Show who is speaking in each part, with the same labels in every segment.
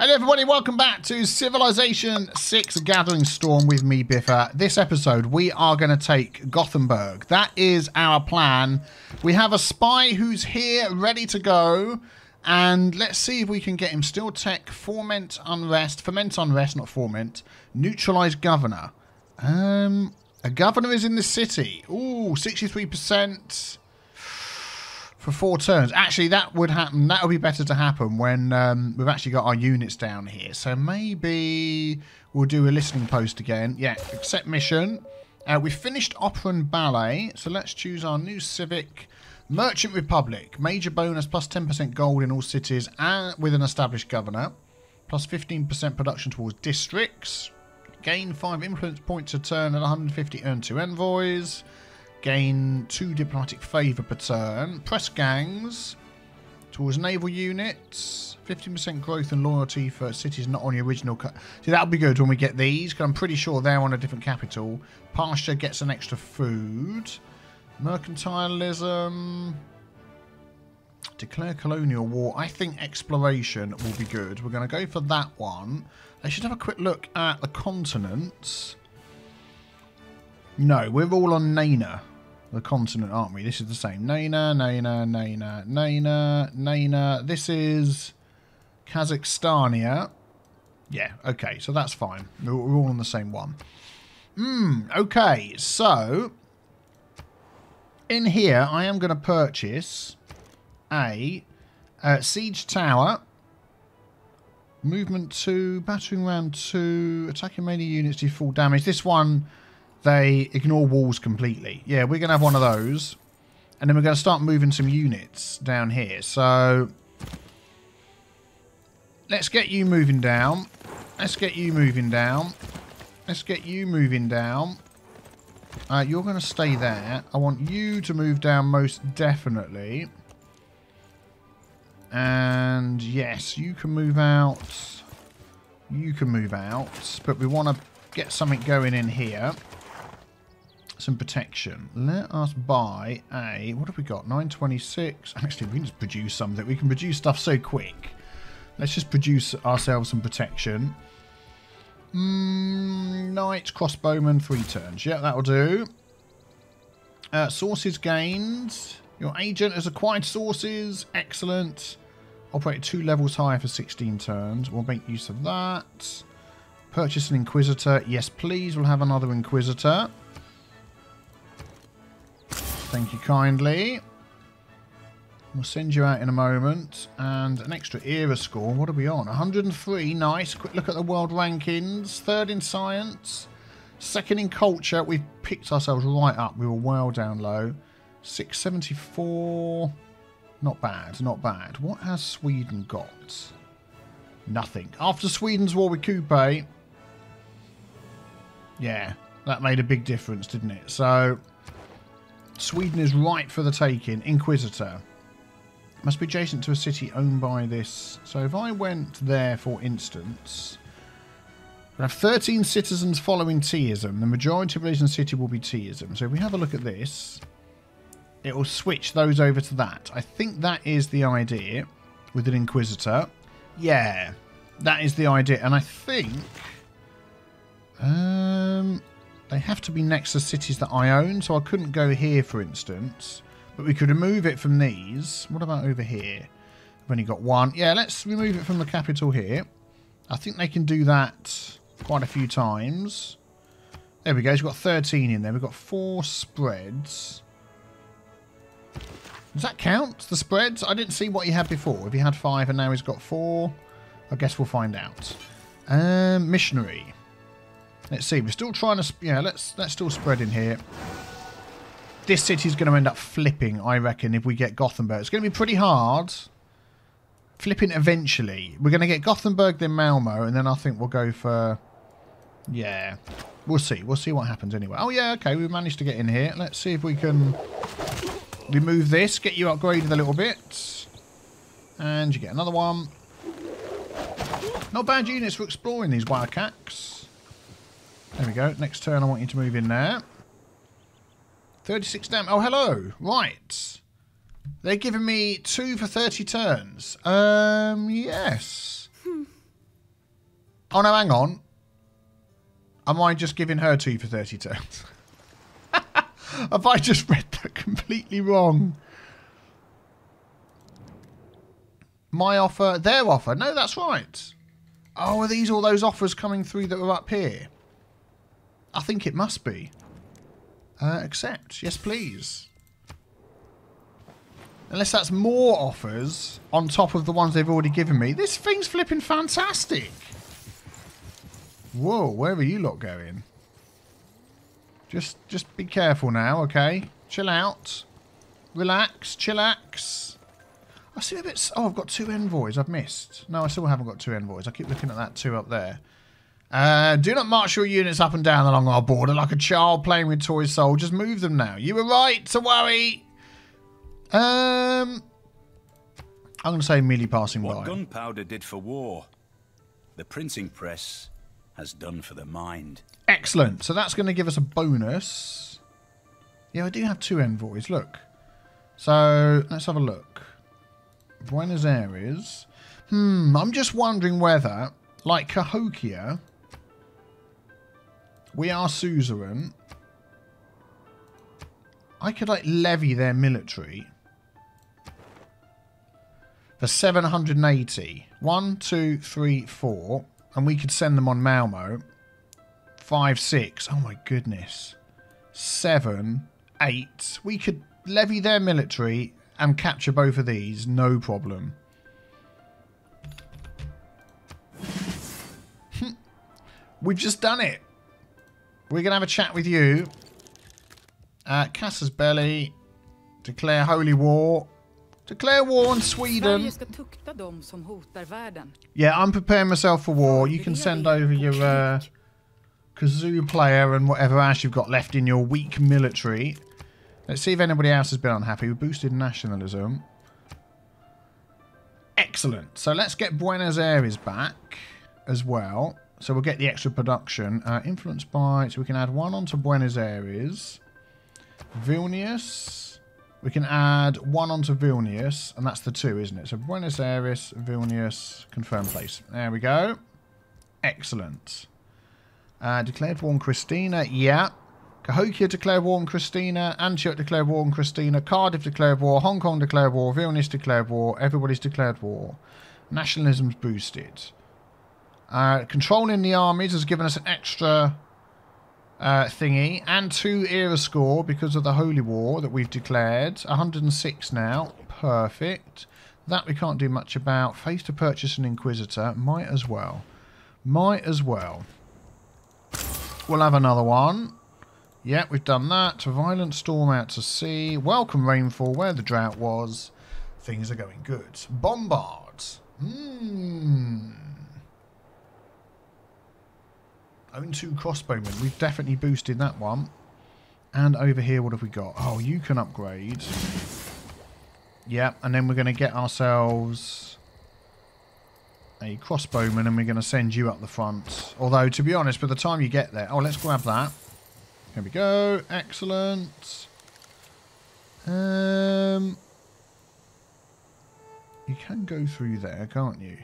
Speaker 1: Hello everybody, welcome back to Civilization 6 Gathering Storm with me, Biffa. This episode, we are going to take Gothenburg. That is our plan. We have a spy who's here, ready to go. And let's see if we can get him. Steal tech, foment unrest, Ferment unrest, not foment. Neutralize governor. Um, a governor is in the city. Ooh, 63% for four turns. Actually, that would happen. That would be better to happen when um, we've actually got our units down here. So maybe we'll do a listening post again. Yeah, accept mission. Uh, we finished opera and ballet, so let's choose our new civic. Merchant Republic, major bonus plus 10% gold in all cities and with an established governor, plus 15% production towards districts, gain 5 influence points a turn and 150 earn 2 envoys, Gain two diplomatic favour per turn. Press gangs towards naval units. 15% growth and loyalty for cities not on the original. See, that'll be good when we get these, because I'm pretty sure they're on a different capital. Pasture gets an extra food. Mercantilism. Declare colonial war. I think exploration will be good. We're going to go for that one. I should have a quick look at the continents. No, we're all on Nana the continent, aren't we? This is the same. Nana, Nana, Nana, Nana, Nana. This is Kazakhstania. Yeah, okay, so that's fine. We're, all on the same one. Hmm, okay, so in here I am going to purchase a uh, siege tower, movement 2, battering ram 2, attacking melee units do full damage. This one they ignore walls completely. Yeah, we're going to have one of those. And then we're going to start moving some units down here. So, let's get you moving down. Let's get you moving down. Let's get you moving down. Uh, you're going to stay there. I want you to move down most definitely. And yes, you can move out. You can move out. But we want to get something going in here some protection. Let us buy a... What have we got? 926. Actually, we can just produce something. We can produce stuff so quick. Let's just produce ourselves some protection. Mm, Knight, crossbowman, three turns. Yeah, that'll do. Uh, sources gained. Your agent has acquired sources. Excellent. Operate two levels higher for 16 turns. We'll make use of that. Purchase an Inquisitor. Yes, please. We'll have another Inquisitor. Thank you kindly. We'll send you out in a moment. And an extra era score. What are we on? 103. Nice. Quick look at the world rankings. Third in science. Second in culture. We've picked ourselves right up. We were well down low. 674. Not bad. Not bad. What has Sweden got? Nothing. After Sweden's war with Kupe. Yeah. That made a big difference, didn't it? So Sweden is right for the taking. Inquisitor. Must be adjacent to a city owned by this. So if I went there, for instance... We have 13 citizens following Teism. The majority of the city will be Teism. So if we have a look at this, it will switch those over to that. I think that is the idea with an Inquisitor. Yeah, that is the idea. And I think... Um, they have to be next to cities that I own, so I couldn't go here, for instance. But we could remove it from these. What about over here? I've only got one. Yeah, let's remove it from the capital here. I think they can do that quite a few times. There we go. We've got 13 in there. We've got four spreads. Does that count, the spreads? I didn't see what he had before. If he had five and now he's got four, I guess we'll find out. Um, missionary. Let's see. We're still trying to... Yeah, let's, let's still spread in here. This city's going to end up flipping, I reckon, if we get Gothenburg. It's going to be pretty hard. Flipping eventually. We're going to get Gothenburg, then Malmo, and then I think we'll go for... Yeah. We'll see. We'll see what happens anyway. Oh, yeah, okay. We've managed to get in here. Let's see if we can remove this. Get you upgraded a little bit. And you get another one. Not bad units for exploring these Wildcats. There we go. Next turn, I want you to move in there. 36 damage. Oh, hello. Right. They're giving me two for 30 turns. Um, yes. Oh, no, hang on. Am I just giving her two for 30 turns? Have I just read that completely wrong? My offer, their offer. No, that's right. Oh, are these all those offers coming through that were up here? I think it must be. Uh, accept. Yes, please. Unless that's more offers on top of the ones they've already given me. This thing's flipping fantastic. Whoa, where are you lot going? Just just be careful now, okay? Chill out. Relax, chillax. I see a bit... Oh, I've got two envoys I've missed. No, I still haven't got two envoys. I keep looking at that two up there. Uh, do not march your units up and down along our border like a child playing with toy soldiers. Move them now. You were right to worry. Um, I'm going to say merely passing
Speaker 2: what
Speaker 1: by.
Speaker 2: What gunpowder did for war, the printing press has done for the mind.
Speaker 1: Excellent. So that's going to give us a bonus. Yeah, I do have two envoys. Look. So let's have a look. Buenos Aires. Hmm, I'm just wondering whether, like Cahokia, we are suzerain. I could like levy their military for 780. One, two, three, four. And we could send them on Malmo. Five, six. Oh my goodness. Seven, eight. We could levy their military and capture both of these. No problem. Hm. We've just done it. We're going to have a chat with you. Uh, Casus Belli. Declare holy war. Declare war on Sweden. Yeah, I'm preparing myself for war. You can send over your uh, kazoo player and whatever else you've got left in your weak military. Let's see if anybody else has been unhappy. We boosted nationalism. Excellent. So let's get Buenos Aires back as well. So we'll get the extra production. Uh, influenced by... So we can add one onto Buenos Aires. Vilnius. We can add one onto Vilnius, and that's the two, isn't it? So Buenos Aires, Vilnius, confirm place. There we go. Excellent. Uh, declared war on Christina, yeah. Cahokia declared war on Christina. Antioch declared war on Christina. Cardiff declared war. Hong Kong declared war. Vilnius declared war. Everybody's declared war. Nationalism's boosted. Uh, controlling the armies has given us an extra uh, thingy and two era score because of the holy war that we've declared. 106 now. Perfect. That we can't do much about. Face to purchase an inquisitor. Might as well. Might as well. We'll have another one. Yeah we've done that. Violent storm out to sea. Welcome rainfall where the drought was. Things are going good. Bombard hmm Own two crossbowmen. We've definitely boosted that one. And over here, what have we got? Oh, you can upgrade. Yeah, and then we're going to get ourselves a crossbowman and we're going to send you up the front. Although, to be honest, by the time you get there... Oh, let's grab that. Here we go. Excellent. Um, You can go through there, can't you?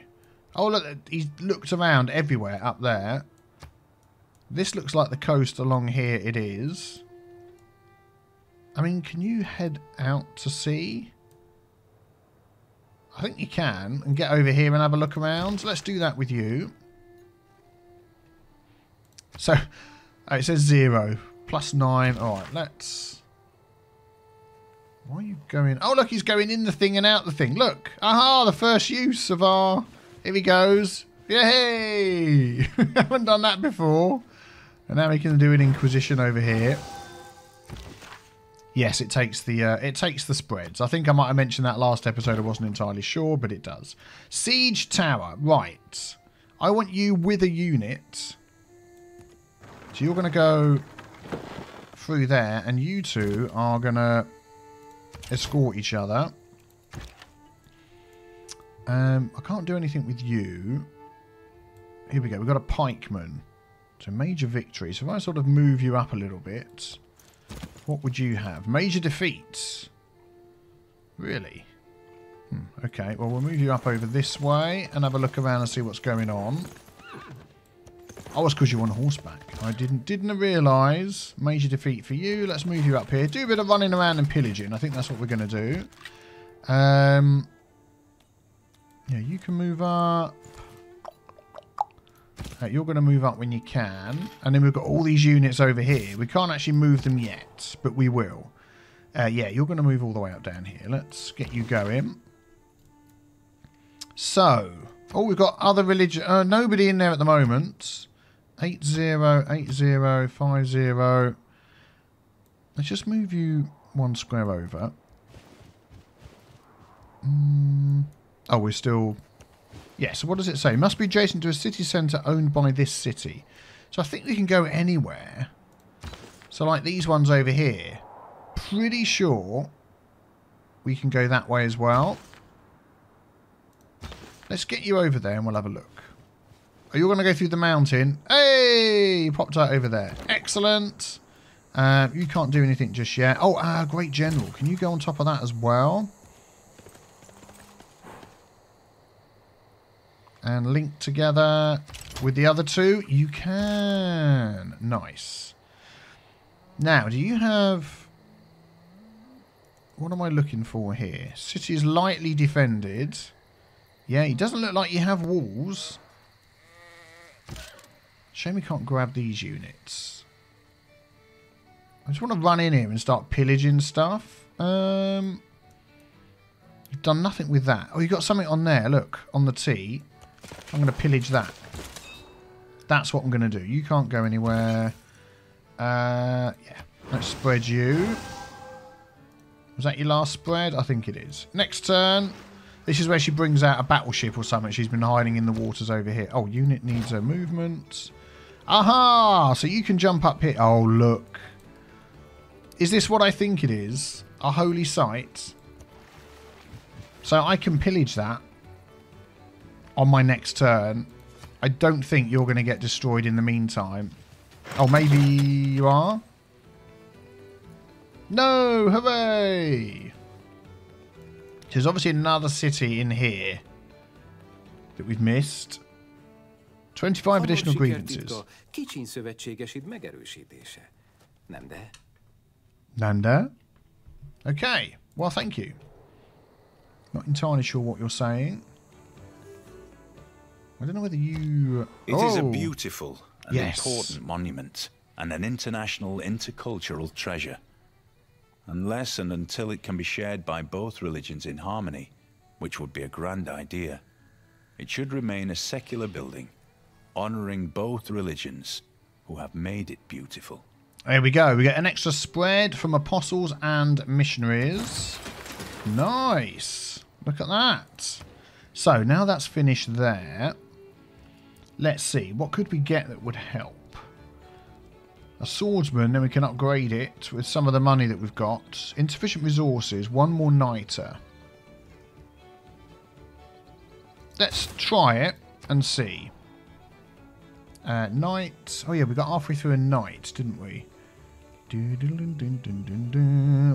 Speaker 1: Oh, look, he's looked around everywhere up there. This looks like the coast along here it is. I mean, can you head out to sea? I think you can. And get over here and have a look around. Let's do that with you. So, oh, it says zero. Plus nine. Alright, let's... Why are you going... Oh, look, he's going in the thing and out the thing. Look. Aha, the first use of our... Here he goes. Yay! haven't done that before. And now we can do an Inquisition over here. Yes, it takes the uh, it takes the spreads. I think I might have mentioned that last episode. I wasn't entirely sure, but it does. Siege Tower. Right. I want you with a unit. So you're going to go through there, and you two are going to escort each other. Um, I can't do anything with you. Here we go. We've got a pikeman. So major victory. So if I sort of move you up a little bit, what would you have? Major defeats. Really? Hmm, okay, well we'll move you up over this way and have a look around and see what's going on. Oh, it's because you're on horseback. I didn't didn't realise. Major defeat for you. Let's move you up here. Do a bit of running around and pillaging. I think that's what we're going to do. Um, yeah, you can move up. Uh, you're going to move up when you can. And then we've got all these units over here. We can't actually move them yet, but we will. Uh, yeah, you're going to move all the way up down here. Let's get you going. So, oh, we've got other religion. Uh, nobody in there at the moment. 808050. Let's just move you one square over. Mm. Oh, we're still... Yeah, so what does it say? Must be adjacent to a city centre owned by this city. So I think we can go anywhere. So like these ones over here. Pretty sure we can go that way as well. Let's get you over there and we'll have a look. Are you going to go through the mountain? Hey! Popped out over there. Excellent. Uh, you can't do anything just yet. Oh, ah, great general. Can you go on top of that as well? And link together with the other two? You can. Nice. Now, do you have... What am I looking for here? City is lightly defended. Yeah, it doesn't look like you have walls. Shame we can't grab these units. I just want to run in here and start pillaging stuff. Um, you've done nothing with that. Oh, you got something on there. Look, on the T. I'm going to pillage that. That's what I'm going to do. You can't go anywhere. Uh, yeah. Let's spread you. Was that your last spread? I think it is. Next turn. This is where she brings out a battleship or something. She's been hiding in the waters over here. Oh, unit needs a movement. Aha! So you can jump up here. Oh, look. Is this what I think it is? A holy site? So I can pillage that on my next turn. I don't think you're going to get destroyed in the meantime. Oh, maybe you are? No! Hooray! There's obviously another city in here that we've missed. 25 additional grievances.
Speaker 3: Kicsiny szövetségesid megerősítése. Nem de?
Speaker 1: Nanda? Okay. Well, thank you. Not entirely sure what you're saying. I don't know whether you...
Speaker 2: It is a
Speaker 1: Oh.
Speaker 2: beautiful and
Speaker 1: Yes.
Speaker 2: important monument and an international intercultural treasure. Unless and until it can be shared by both religions in harmony, which would be a grand idea, it should remain a secular building, honoring both religions who have made it beautiful.
Speaker 1: There we go. We get an extra spread from apostles and missionaries. Nice. Look at that. So now that's finished there. Let's see. What could we get that would help? A swordsman, then we can upgrade it with some of the money that we've got. Insufficient resources. One more niter. Let's try it and see. Uh, knight. Oh yeah, we got halfway through a knight, didn't we?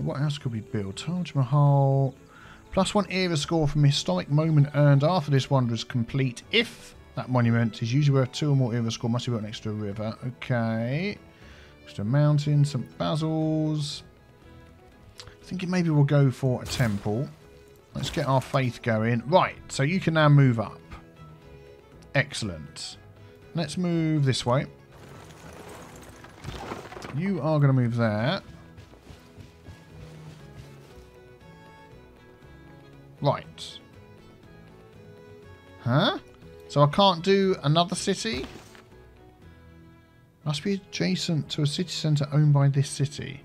Speaker 1: What else could we build? Taj Mahal. Plus one era score from historic moment earned after this wonder is complete. If that monument is usually worth two or more era score, must be built next to a river. Okay. Next to a mountain, St. Basil's. Thinking maybe we'll go for a temple. Let's get our faith going. Right, so you can now move up. Excellent. Let's move this way. You are going to move there. Right. Huh? So I can't do another city? Must be adjacent to a city centre owned by this city.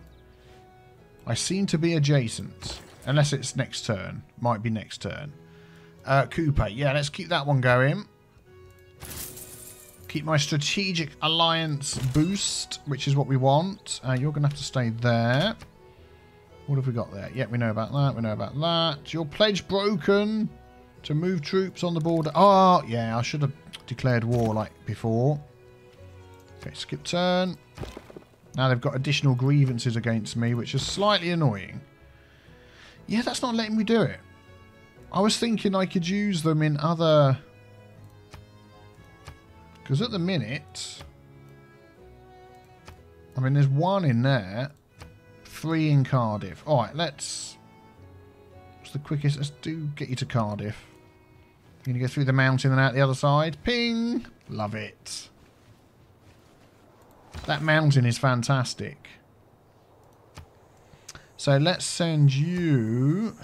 Speaker 1: I seem to be adjacent. Unless it's next turn. Might be next turn. Uh, Kupe. Yeah, let's keep that one going. Keep my strategic alliance boost, which is what we want. Uh, you're going to have to stay there. What have we got there? Yeah, we know about that. We know about that. Your pledge broken to move troops on the border. Oh, yeah, I should have declared war like before. Okay, skip turn. Now they've got additional grievances against me, which is slightly annoying. Yeah, that's not letting me do it. I was thinking I could use them in other... Because at the minute... I mean, there's one in there. Three in Cardiff. All right, let's... What's the quickest? Let's do get you to Cardiff. You're going to go through the mountain and out the other side. Ping! Love it. That mountain is fantastic. So let's send you...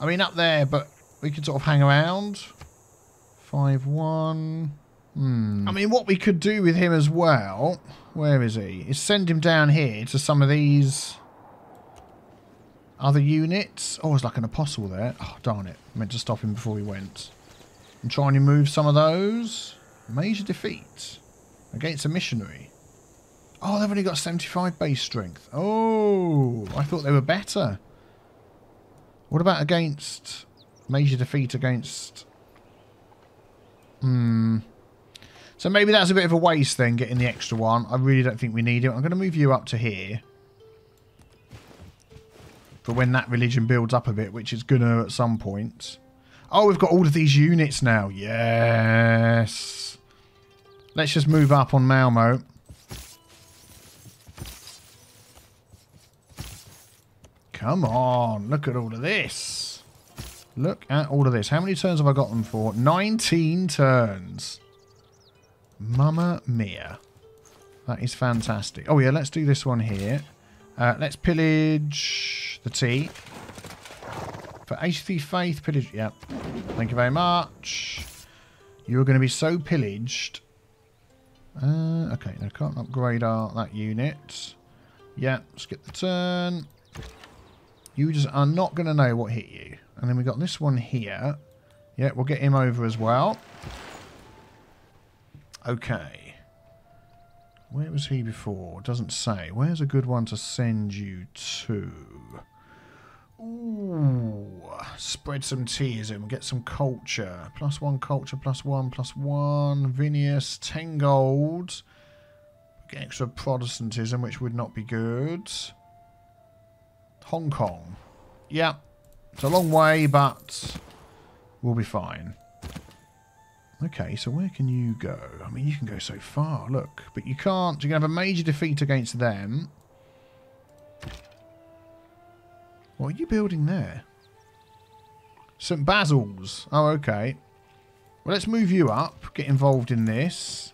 Speaker 1: I mean, up there, but we could sort of hang around. 5-1... Hmm. I mean, what we could do with him as well, where is he? Is send him down here to some of these other units. Oh, like an apostle there. Oh, darn it. I meant to stop him before he went. I'm trying to move some of those. Major defeat against a missionary. Oh, they've only got 75 base strength. Oh, I thought they were better. What about against major defeat against... Hmm... So maybe that's a bit of a waste then, getting the extra one. I really don't think we need it. I'm going to move you up to here. For when that religion builds up a bit, which is to at some point. Oh, we've got all of these units now. Yes. Let's just move up on Malmo. Come on. Look at all of this. Look at all of this. How many turns have I got them for? 19 turns. Mamma mia. That is fantastic. Oh, yeah, let's do this one here. Uh, let's pillage the tea. For HC Faith, pillage... Yep. Thank you very much. You're going to be so pillaged. Uh, okay, I can't upgrade our that unit. Yeah, skip the turn. You just are not going to know what hit you. And then we got this one here. Yeah, we'll get him over as well. Okay. Where was he before? Doesn't say. Where's a good one to send you to? Ooh. Spread some teasm. Get some culture. Plus one culture, plus one, plus one. Vilnius, 10 gold. Get extra Protestantism, which would not be good. Hong Kong. Yeah. It's a long way, but we'll be fine. Okay, so where can you go? I mean, you can go so far, look. But you can't. You're going to have a major defeat against them. What are you building there? St. Basil's. Oh, okay. Well, let's move you up. Get involved in this.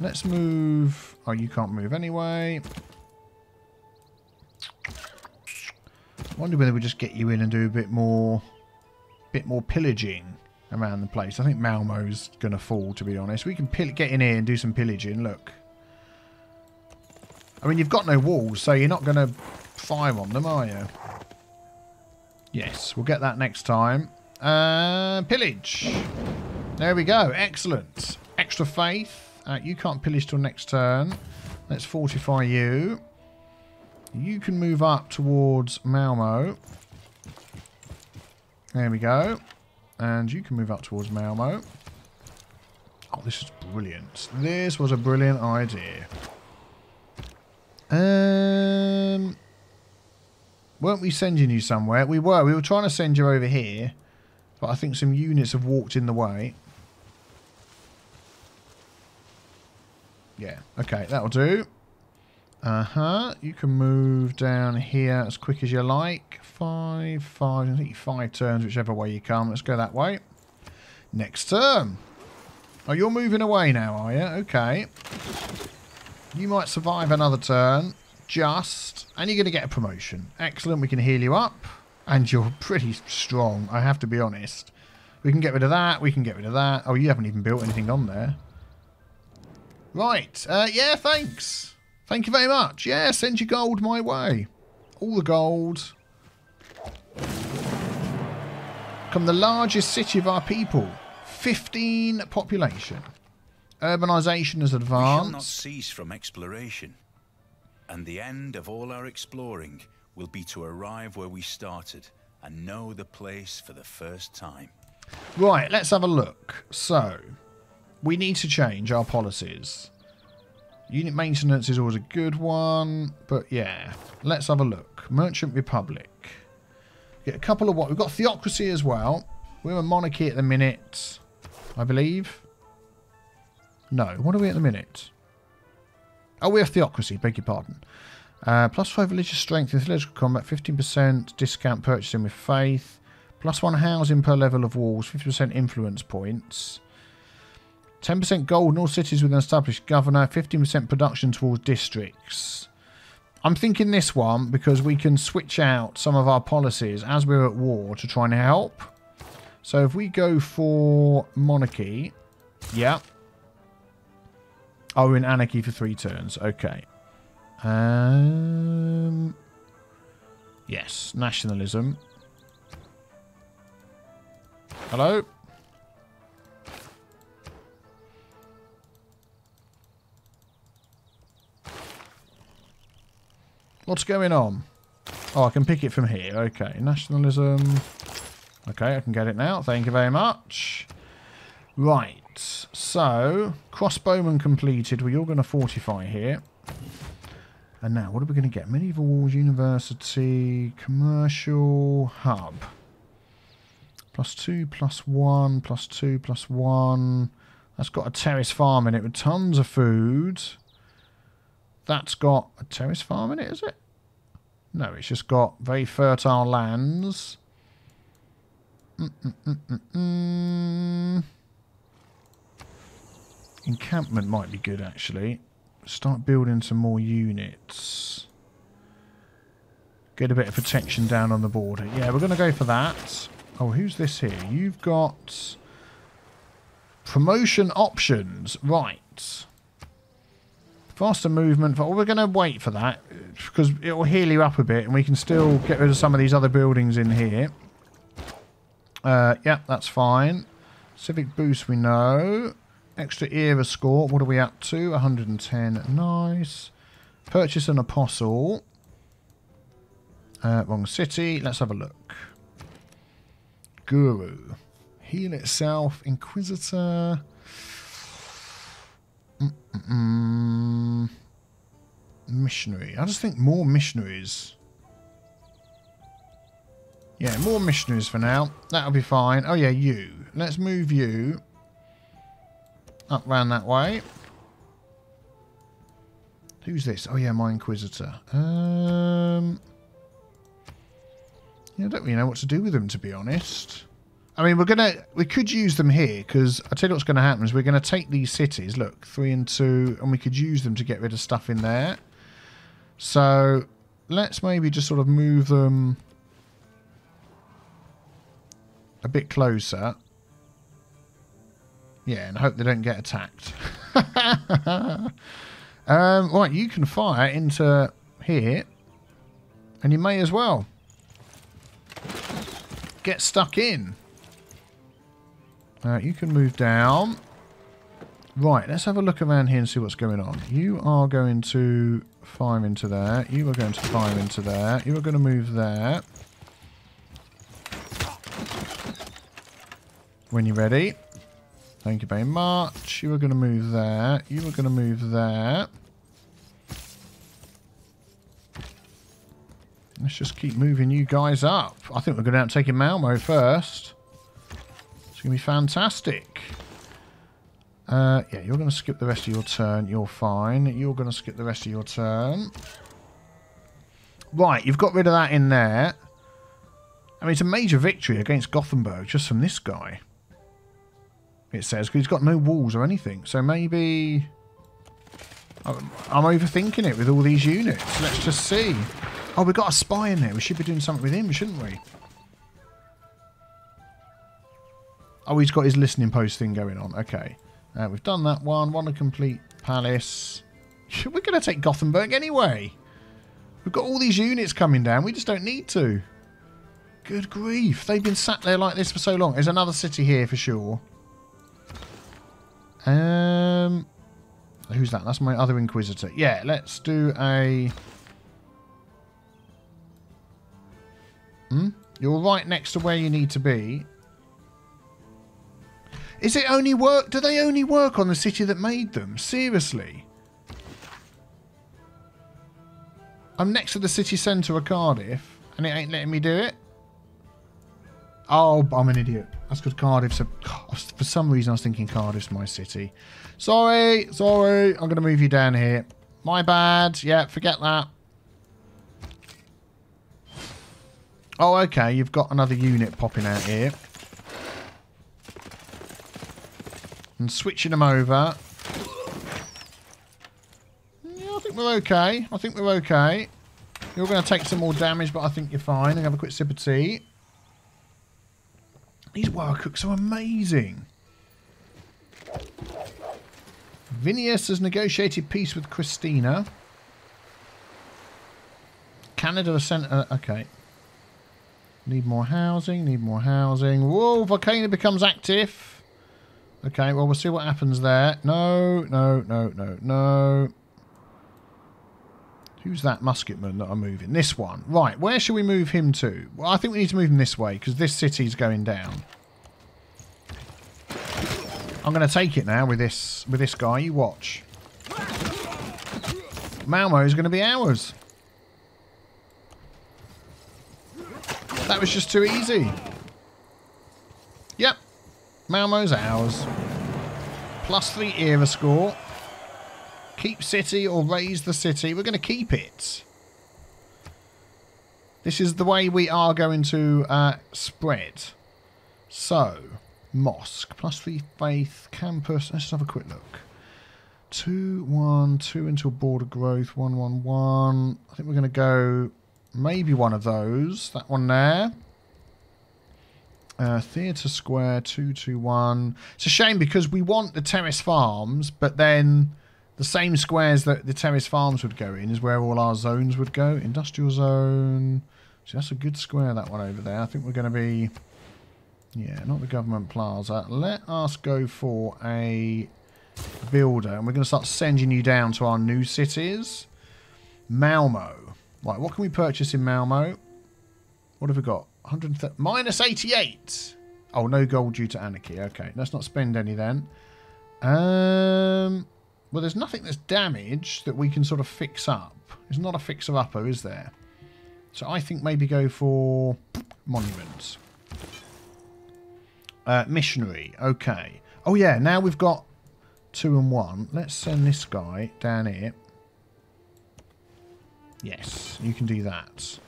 Speaker 1: Let's move... Oh, you can't move anyway. I wonder whether we just get you in and do a bit more... bit more pillaging around the place. I think Malmo's going to fall, to be honest. We can get in here and do some pillaging. Look. I mean, you've got no walls, so you're not going to fire on them, are you? Yes, we'll get that next time. Uh, pillage. There we go. Excellent. Extra faith. Uh, you can't pillage till next turn. Let's fortify you. You can move up towards Malmo. There we go. And you can move up towards Malmo. Oh, this is brilliant. This was a brilliant idea. Um, weren't we sending you somewhere? We were. We were trying to send you over here. But I think some units have walked in the way. Yeah. Okay, that'll do. Uh-huh. You can move down here as quick as you like. Five, five, I think five turns, whichever way you come. Let's go that way. Next turn. Oh, you're moving away now, are you? Okay. You might survive another turn. Just. And you're going to get a promotion. Excellent. We can heal you up. And you're pretty strong, I have to be honest. We can get rid of that. We can get rid of that. Oh, you haven't even built anything on there. Right. Uh, yeah, thanks. Thank you very much. Yeah, send your gold my way. All the gold. Become the largest city of our people. 15 population. Urbanization has advanced. We
Speaker 2: shall not cease from exploration. And the end of all our exploring will be to arrive where we started and know the place for the first time.
Speaker 1: Right, let's have a look. So, we need to change our policies. Unit maintenance is always a good one. But yeah, let's have a look. Merchant Republic. Get a couple of what? We've got theocracy as well. We're a monarchy at the minute, I believe. No, what are we at the minute? Oh, we're a theocracy, beg your pardon. Uh, plus 5 religious strength in theological combat, 15% discount purchasing with faith, plus 1 housing per level of walls, 50% influence points, 10% gold in all cities with an established governor, 15% production towards districts. I'm thinking this one because we can switch out some of our policies as we're at war to try and help. So if we go for monarchy, yeah. Oh, we're in anarchy for three turns. Okay. Um, yes, nationalism. Hello? What's going on? Oh, I can pick it from here. Okay, nationalism. Okay, I can get it now. Thank you very much. Right, so crossbowman completed. We're all going to fortify here. And now, what are we going to get? Medieval Wars University, Commercial Hub. Plus two, plus one, plus two, plus one. That's got a terrace farm in it with tons of food. That's got a terrace farm in it, is it? No, it's just got very fertile lands. Mm -mm -mm. Encampment might be good, actually. Start building some more units. Get a bit of protection down on the border. Yeah, we're going to go for that. Oh, who's this here? You've got promotion options. Right. Faster movement. Well, we're going to wait for that because it will heal you up a bit and we can still get rid of some of these other buildings in here. Uh, yeah, that's fine. Civic boost we know. Extra era score. What are we up to? 110. Nice. Purchase an apostle. Uh, wrong city. Let's have a look. Guru. Heal itself. Inquisitor. Mm. Missionary. I just think more missionaries. Yeah, more missionaries for now. That'll be fine. Oh yeah, you. Let's move you up round that way. Who's this? Oh yeah, my Inquisitor. Um, yeah, I don't really know what to do with them, to be honest. I mean, we're gonna we could use them here because I tell you what's going to happen is we're going to take these cities. Look, three and two, and we could use them to get rid of stuff in there. So let's maybe just sort of move them a bit closer. Yeah, and I hope they don't get attacked. um, right, you can fire into here. And you may as well. Get stuck in. Uh, you can move down. Right, let's have a look around here and see what's going on. You are going to fire into there. You are going to fire into there. You are going to move there. When you're ready. Thank you very much. You are going to move there. You are going to move there. Let's just keep moving you guys up. I think we're going to have to take Malmo first. It's going to be fantastic. Uh, yeah, you're going to skip the rest of your turn. You're fine. You're going to skip the rest of your turn. Right, you've got rid of that in there. I mean, it's a major victory against Gothenburg just from this guy it says, because he's got no walls or anything. So maybe... I'm overthinking it with all these units. Let's just see. Oh, we've got a spy in there. We should be doing something with him, shouldn't we? Oh, he's got his listening post thing going on. Okay. Uh, we've done that one. One a complete palace. We're going to take Gothenburg anyway. We've got all these units coming down. We just don't need to. Good grief. They've been sat there like this for so long. There's another city here for sure. Um, who's that? That's my other Inquisitor. Yeah, let's do a... Hmm? You're right next to where you need to be. Is it only work? Do they only work on the city that made them? Seriously? I'm next to the city centre of Cardiff, and it ain't letting me do it? Oh, I'm an idiot. That's because Cardiff's a... For some reason, I was thinking Cardiff's my city. Sorry, sorry. I'm going to move you down here. My bad. Yeah, forget that. Oh, okay. You've got another unit popping out here. And switching them over. Yeah, I think we're okay. I think we're okay. You're going to take some more damage, but I think you're fine. And have a quick sip of tea. These Warak'aqs are amazing. Vilnius has negotiated peace with Christina. Canada sent... Uh, okay. Need more housing, need more housing. Whoa, volcano becomes active. Okay, well, we'll see what happens there. No, no, no, no, no. Who's that musketman that I'm moving? This one. Right, where should we move him to? Well, I think we need to move him this way, because this city's going down. I'm going to take it now with this with this guy. You watch. Malmo is going to be ours. That was just too easy. Malmo's ours. Plus three era score. Keep city or raise the city. We're going to keep it. This is the way we are going to uh, spread. So, mosque. Plus three faith. Campus. Let's just have a quick look. Two, one, two until border growth. One, one, one. I think we're going to go maybe one of those. That one there. Uh, Theatre Square, 221. It's a shame because we want the Terrace Farms, but then the same squares that the Terrace Farms would go in is where all our zones would go. Industrial Zone. So that's a good square, that one over there. I think we're going to be... Yeah, not the Government Plaza. Let us go for a builder. And we're going to start sending you down to our new cities. Malmo. Right, what can we purchase in Malmo? What have we got? 130, minus 88. Oh, no gold due to anarchy. Okay, let's not spend any then. Um, well, there's nothing that's damaged that we can sort of fix up. It's not a fixer-upper, is there? So I think maybe go for monuments. Uh, missionary. Okay. Oh, yeah, now we've got two and one. Let's send this guy down here. Yes, you can do that.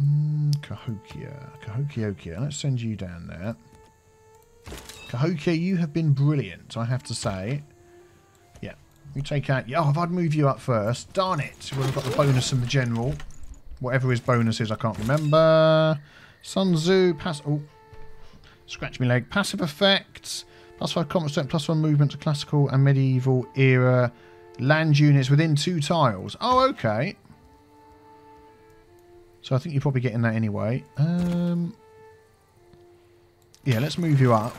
Speaker 1: Mm, Cahokia. Cahokiokia. Let's send you down there. Cahokia, you have been brilliant, I have to say. Yeah. You take out... Oh, if I'd move you up first. Darn it. We've got the bonus from the general. Whatever his bonus is, I can't remember. Sun Tzu. Pass... Oh. Scratch me leg. Passive effects. Plus 5 combat strength, plus 1 movement to classical and medieval era land units within two tiles. Oh, okay. So I think you're probably getting that anyway. Um, yeah, let's move you up.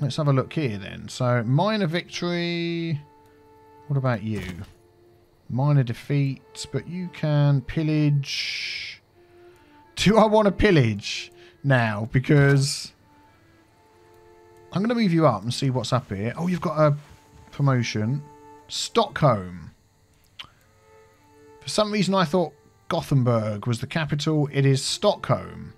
Speaker 1: Let's have a look here then. So, minor victory. What about you? Minor defeat, but you can pillage. Do I want to pillage now? Because I'm going to move you up and see what's up here. Oh, you've got a promotion. Stockholm. For some reason, I thought Gothenburg was the capital. It is Stockholm.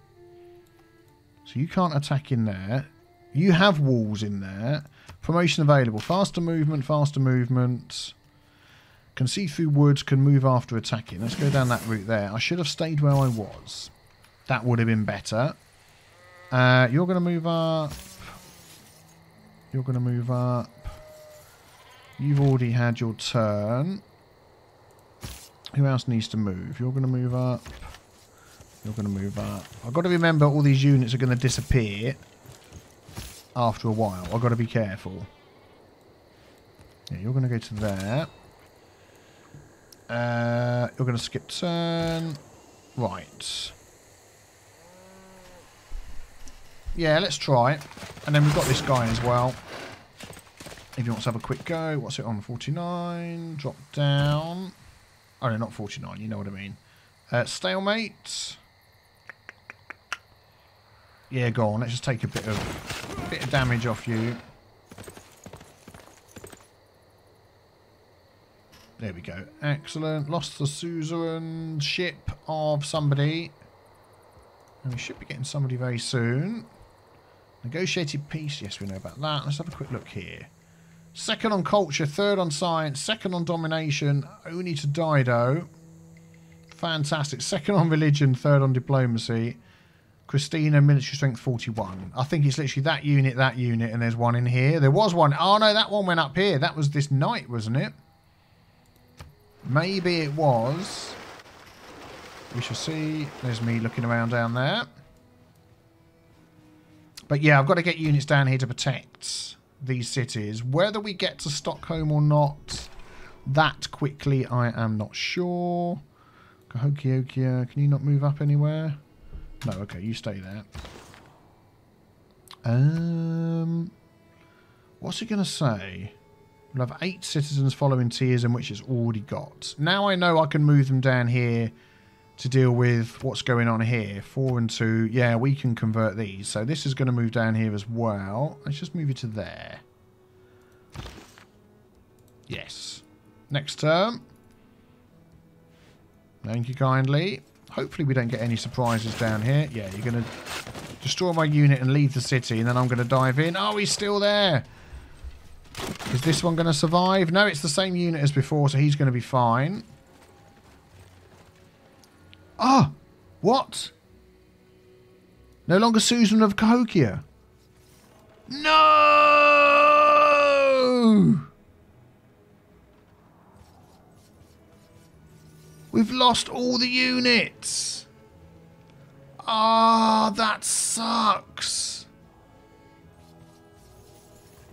Speaker 1: So you can't attack in there. You have walls in there. Promotion available. Faster movement, faster movement. Can see through woods, can move after attacking. Let's go down that route there. I should have stayed where I was. That would have been better. Uh, you're going to move up. You're going to move up. You've already had your turn. Who else needs to move? You're going to move up. You're going to move up. I've got to remember all these units are going to disappear after a while. I've got to be careful. Yeah, you're going to go to there. Uh, you're going to skip turn. Right. Yeah, let's try it. And then we've got this guy as well. If you want to have a quick go. What's it on? 49. Drop down. Oh, no, not 49. You know what I mean. Uh, stalemate. Yeah, go on. Let's just take a bit of bit of damage off you. There we go. Excellent. Lost the suzerain ship of somebody. And we should be getting somebody very soon. Negotiated peace. Yes, we know about that. Let's have a quick look here. Second on culture, third on science, second on domination, only to Dido. Fantastic. Second on religion, third on diplomacy. Christina, military strength 41. I think it's literally that unit, that unit, and there's one in here. There was one. Oh, no, that one went up here. That was this knight, wasn't it? Maybe it was. We shall see. There's me looking around down there. But yeah, I've got to get units down here to protect these cities. Whether we get to Stockholm or not, that quickly, I am not sure. Cahokia, can you not move up anywhere? No, okay, you stay there. Um, what's it going to say? We'll have eight citizens following tiers in which it's already got. Now I know I can move them down here to deal with what's going on here. Four and two. Yeah, we can convert these. So this is going to move down here as well. Let's just move it to there. Yes. Next term. Thank you kindly. Hopefully we don't get any surprises down here. Yeah, you're going to destroy my unit and leave the city, and then I'm going to dive in. Oh, he's still there. Is this one going to survive? No, it's the same unit as before, so he's going to be fine. Ah! What? No longer Suzerain of Cahokia. No! We've lost all the units. Ah, that sucks.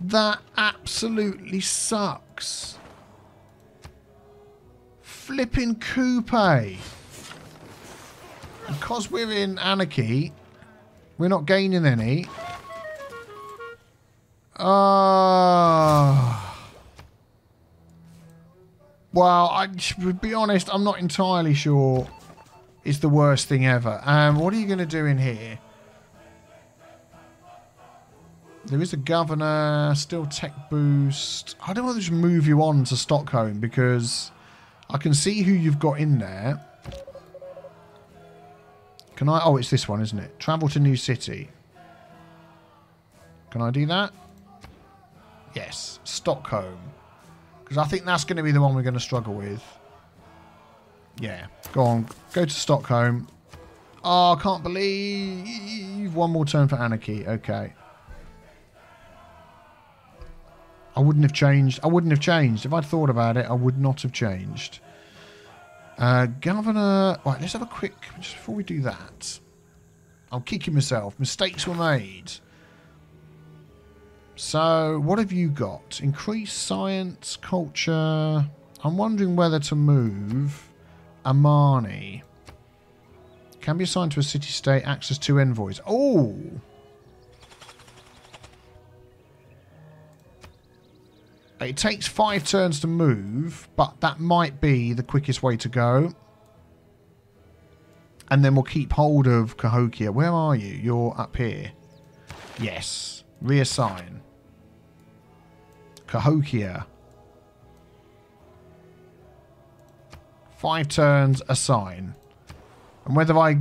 Speaker 1: That absolutely sucks. Flipping Kupe. Because we're in anarchy, we're not gaining any. Ah. Uh, well, I to be honest, I'm not entirely sure it's the worst thing ever. Um, what are you going to do in here? There is a governor, steal tech boost. I don't want to just move you on to Stockholm because I can see who you've got in there. Can I? Oh, it's this one, isn't it? Travel to new city. Can I do that? Yes. Stockholm. Because I think that's going to be the one we're going to struggle with. Yeah. Go on. Go to Stockholm. Oh, I can't believe one more turn for Anarchy. Okay. I wouldn't have changed. I wouldn't have changed. If I'd thought about it, I would not have changed. Uh, Governor... Right, let's have a quick... Just before we do that. I'm kicking myself. Mistakes were made. So, what have you got? Increased science, culture. I'm wondering whether to move Amani. Can be assigned to a city-state, access to envoys. Oh! It takes five turns to move, but that might be the quickest way to go. And then we'll keep hold of Cahokia. Where are you? You're up here. Yes. Reassign. Cahokia. Five turns, assign. And whether I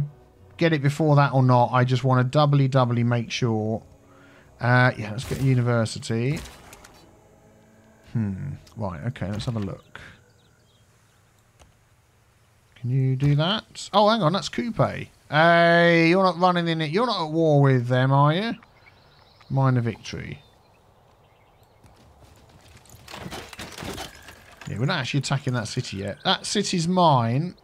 Speaker 1: get it before that or not, I just want to doubly, doubly make sure. Uh, yeah, let's get a university. Hmm. Right, okay, let's have a look. Can you do that? Oh, hang on, that's Kupe. Hey, you're not running in it. You're not at war with them, are you? Minor victory. Yeah, we're not actually attacking that city yet. That city's mine.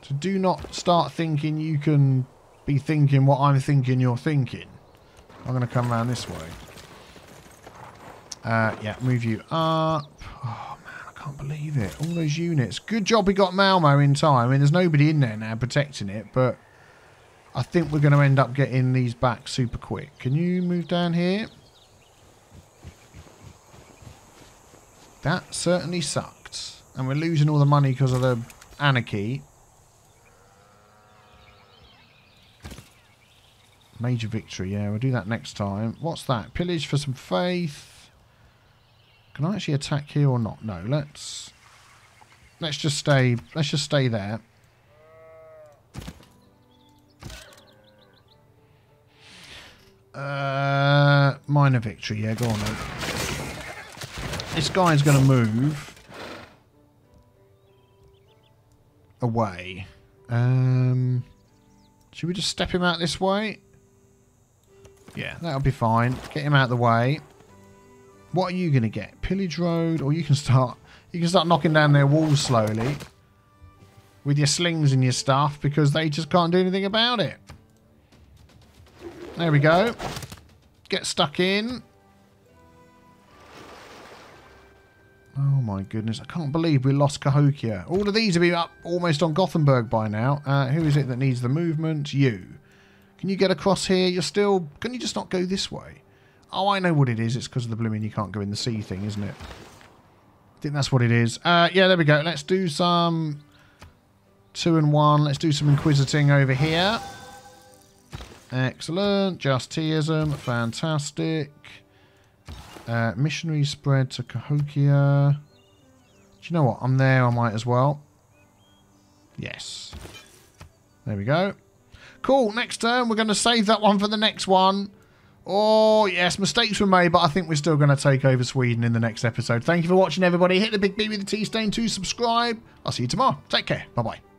Speaker 1: So do not start thinking you can be thinking what I'm thinking you're thinking. I'm going to come around this way. Uh, yeah, move you up. Oh, man, I can't believe it. All those units. Good job we got Malmo in time. I mean, there's nobody in there now protecting it, but I think we're going to end up getting these back super quick. Can you move down here? That certainly sucked. And we're losing all the money because of the anarchy. Major victory, yeah, we'll do that next time. What's that? Pillage for some faith. Can I actually attack here or not? No, let's let's just stay let's just stay there. Uh, minor victory. Yeah, go on then. This guy's going to move away. Um, should we just step him out this way? Yeah, that'll be fine. Get him out of the way. What are you going to get? Pillage Road, or you can start you can start knocking down their walls slowly with your slings and your stuff because they just can't do anything about it. There we go. Get stuck in. Oh my goodness, I can't believe we lost Cahokia. All of these have been up almost on Gothenburg by now. Uh, who is it that needs the movement? You. Can you get across here? You're still... Can you just not go this way? Oh, I know what it is. It's because of the blooming you can't go in the sea thing, isn't it? I think that's what it is. Uh, yeah, there we go. Let's do some two and one. Let's do some inquisiting over here. Excellent. Judaism. Fantastic. Uh, missionary spread to Cahokia. Do you know what? I'm there. I might as well. Yes. There we go. Cool. Next turn, we're going to save that one for the next one. Oh, yes, mistakes were made, but I think we're still going to take over Sweden in the next episode. Thank you for watching, everybody. Hit the big B with the T stain to subscribe. I'll see you tomorrow. Take care. Bye-bye.